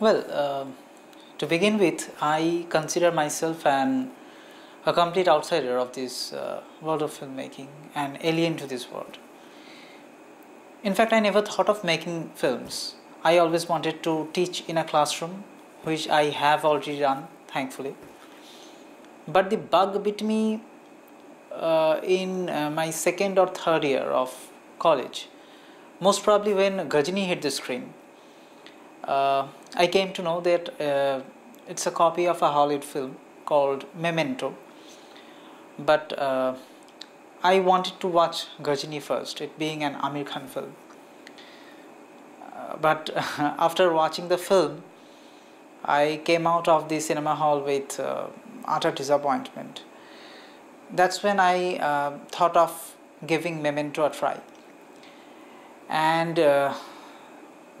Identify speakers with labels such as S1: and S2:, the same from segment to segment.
S1: Well, uh, to begin with, I consider myself an a complete outsider of this uh, world of filmmaking, an alien to this world. In fact, I never thought of making films. I always wanted to teach in a classroom, which I have already done, thankfully. But the bug bit me uh, in uh, my second or third year of college, most probably when Ghajini hit the screen. Uh, I came to know that uh, it's a copy of a Hollywood film called Memento but uh, I wanted to watch Ghajini first, it being an Aamir Khan film. But after watching the film, I came out of the cinema hall with uh, utter disappointment. That's when I uh, thought of giving Memento a try. And uh,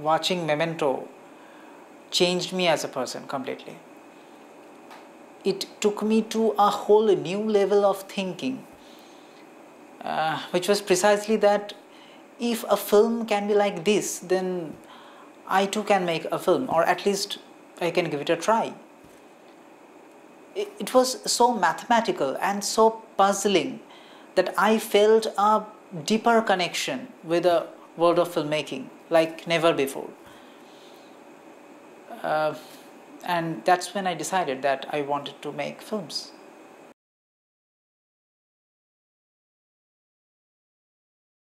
S1: watching Memento changed me as a person completely it took me to a whole new level of thinking, uh, which was precisely that if a film can be like this, then I too can make a film, or at least I can give it a try. It, was so mathematical and so puzzling that I felt a deeper connection with the world of filmmaking like never before. Uh, and that's when I decided that I wanted to make films.